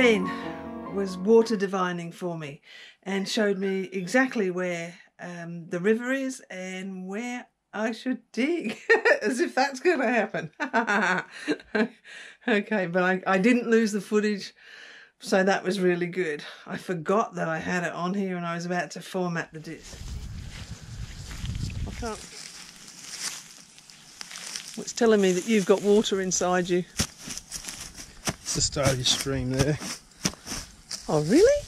Ben was water divining for me and showed me exactly where um, the river is and where I should dig, as if that's going to happen. okay, but I, I didn't lose the footage, so that was really good. I forgot that I had it on here and I was about to format the disc. I can't. It's telling me that you've got water inside you. It's the start of your stream there. Oh, really?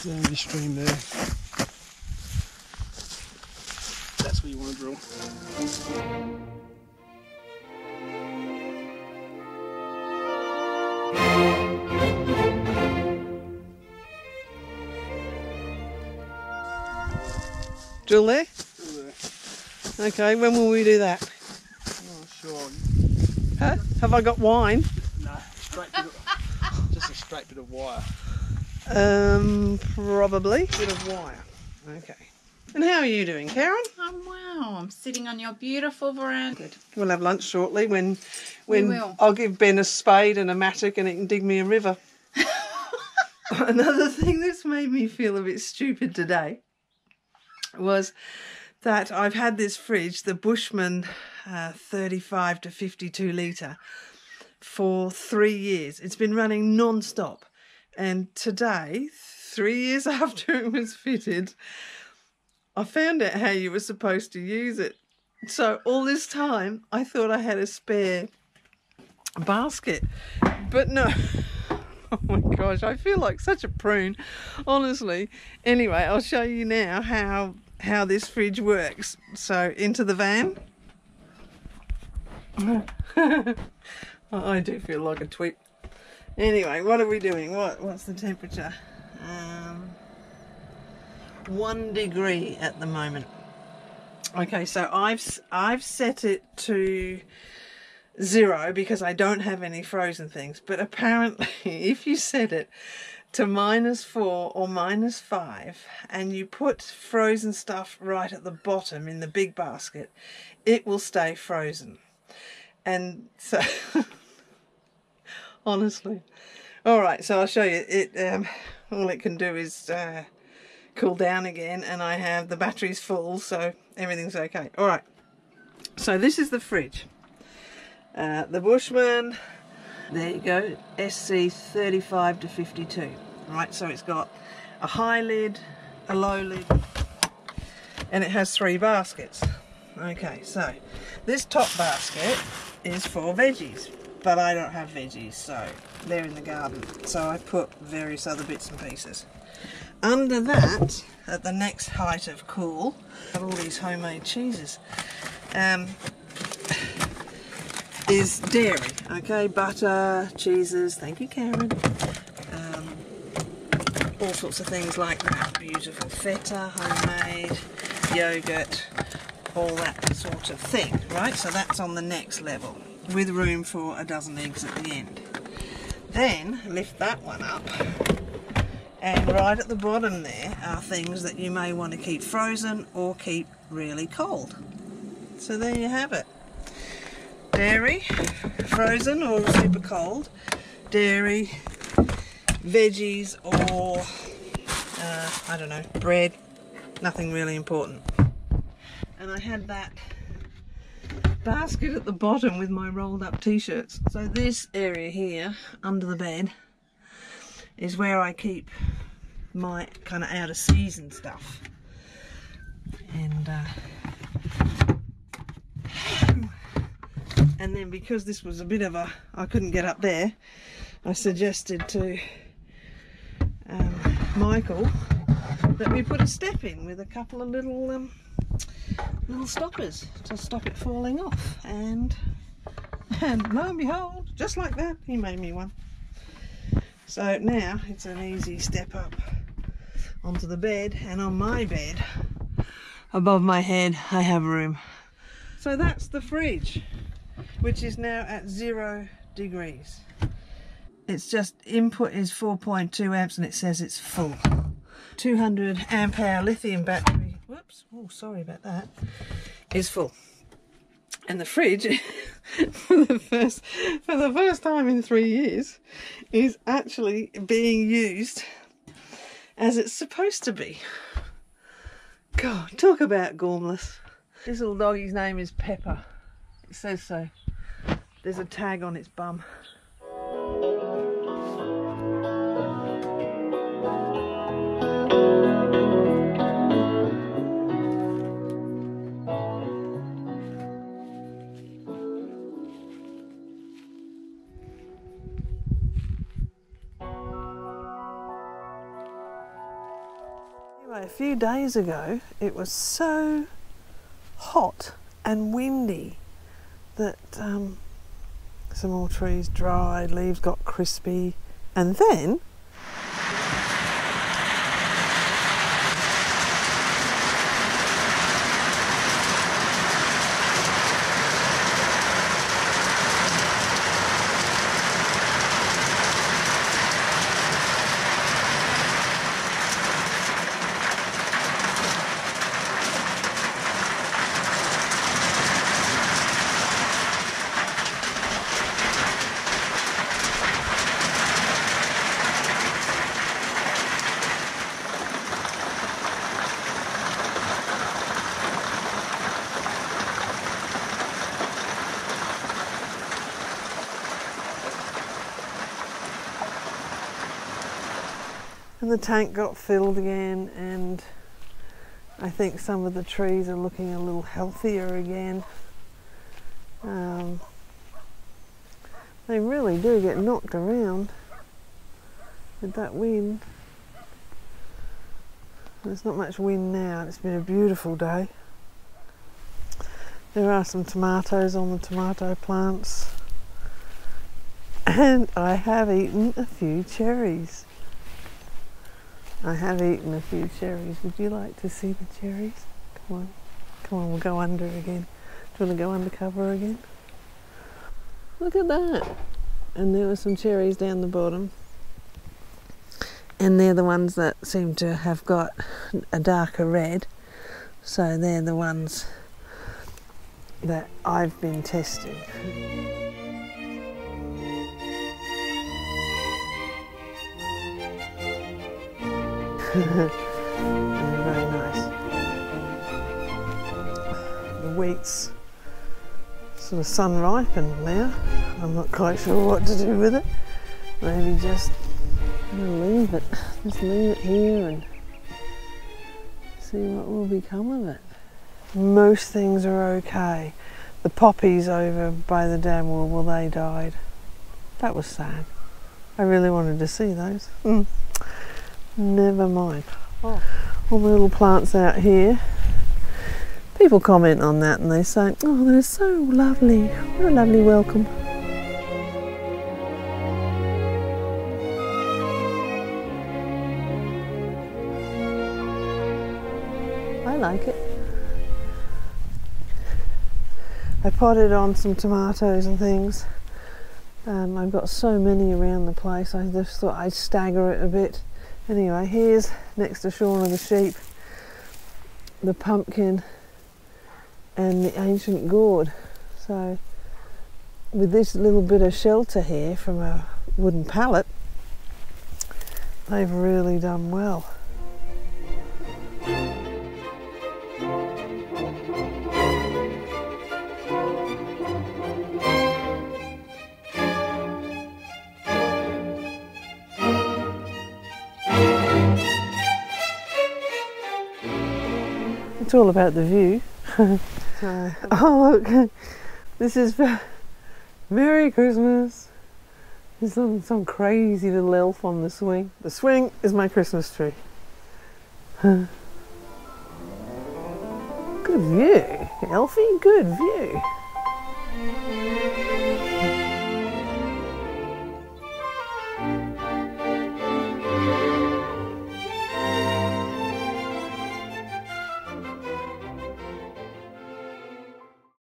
Start of your stream there. That's where you want to drill. Drill there? Still there. Okay, when will we do that? Oh, sure. Huh? Have I got wine? No, straight bit of, just a straight bit of wire. Um, probably. Bit of wire. Okay. And how are you doing, Karen? Oh wow! I'm sitting on your beautiful veranda. Good. We'll have lunch shortly when when will. I'll give Ben a spade and a mattock and it can dig me a river. Another thing that's made me feel a bit stupid today was that I've had this fridge, the Bushman uh, 35 to 52 litre, for three years. It's been running non stop. And today, three years after it was fitted, I found out how you were supposed to use it. So all this time, I thought I had a spare basket, but no. Oh my gosh, I feel like such a prune, honestly. Anyway, I'll show you now how how this fridge works. So into the van. I do feel like a tweet. Anyway, what are we doing? What what's the temperature? Um, one degree at the moment. Okay, so I've I've set it to zero because I don't have any frozen things. But apparently, if you set it to minus four or minus five and you put frozen stuff right at the bottom in the big basket, it will stay frozen. And so, honestly, all right. So I'll show you. It um, all it can do is uh, cool down again, and I have the batteries full, so everything's okay. All right. So this is the fridge. Uh, the Bushman, there you go, SC 35 to 52. Right, so it's got a high lid, a low lid, and it has three baskets. Okay, so this top basket is for veggies, but I don't have veggies, so they're in the garden. So I put various other bits and pieces. Under that, at the next height of cool, are all these homemade cheeses. Um, is dairy, okay? Butter, cheeses, thank you, Karen. Um, all sorts of things like that. Beautiful feta, homemade, yogurt, all that sort of thing, right? So that's on the next level with room for a dozen eggs at the end. Then lift that one up and right at the bottom there are things that you may want to keep frozen or keep really cold. So there you have it. Dairy, frozen or super cold. Dairy, veggies or, uh, I don't know, bread. Nothing really important. And I had that basket at the bottom with my rolled up t-shirts. So this area here, under the bed, is where I keep my kind of out of season stuff. And uh, and then because this was a bit of a I couldn't get up there, I suggested to um, Michael that we put a step in with a couple of little um, little stoppers to stop it falling off. And and lo and behold, just like that, he made me one. So now it's an easy step up onto the bed, and on my bed, above my head, I have room. So that's the fridge, which is now at zero degrees. It's just input is 4.2 amps and it says it's full. 200 ampere lithium battery. Whoops. Oh, sorry about that. Is full. And the fridge, for the first for the first time in three years, is actually being used as it's supposed to be. God, talk about gormless. This little doggy's name is Pepper. It says so. There's a tag on its bum. A few days ago it was so hot and windy that um, some more trees dried, leaves got crispy, and then the tank got filled again and I think some of the trees are looking a little healthier again. Um, they really do get knocked around with that wind. There's not much wind now, and it's been a beautiful day. There are some tomatoes on the tomato plants, and I have eaten a few cherries. I have eaten a few cherries. Would you like to see the cherries? Come on. Come on, we'll go under again. Do you want to go undercover again? Look at that. And there were some cherries down the bottom. And they're the ones that seem to have got a darker red. So they're the ones that I've been testing. Very nice. The wheat's sort of sun ripened now. I'm not quite sure what to do with it. Maybe just leave it. Just leave it here and see what will become of it. Most things are okay. The poppies over by the dam wall, well, they died. That was sad. I really wanted to see those. Mm. Never mind. Oh. All the little plants out here. People comment on that and they say, oh, they're so lovely. What a lovely welcome. I like it. I potted on some tomatoes and things. Um, I've got so many around the place, I just thought I'd stagger it a bit. Anyway, here's next to Shaun of the sheep, the pumpkin and the ancient gourd. So with this little bit of shelter here from a wooden pallet, they've really done well. It's all about the view. oh look, this is Merry Christmas. There's some, some crazy little elf on the swing. The swing is my Christmas tree. Good view, Elfie, good view.